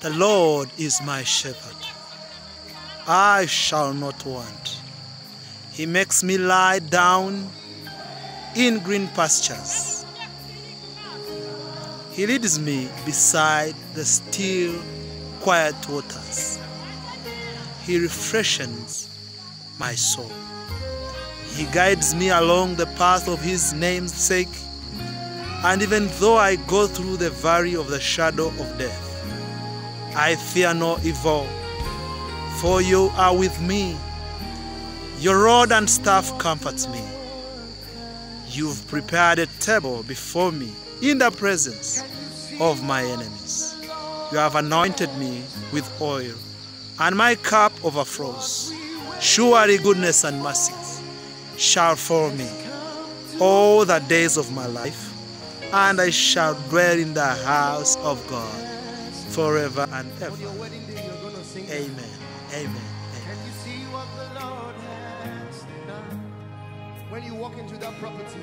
The Lord is my shepherd. I shall not want. He makes me lie down in green pastures. He leads me beside the still, quiet waters. He refreshes my soul. He guides me along the path of His name's sake. And even though I go through the valley of the shadow of death, I fear no evil, for you are with me. Your rod and staff comforts me. You've prepared a table before me in the presence of my enemies. You have anointed me with oil, and my cup overflows. Surely goodness and mercy shall follow me all the days of my life, and I shall dwell in the house of God forever and ever. Amen. Amen. Amen. Can you see what the Lord has done? When you walk into that property,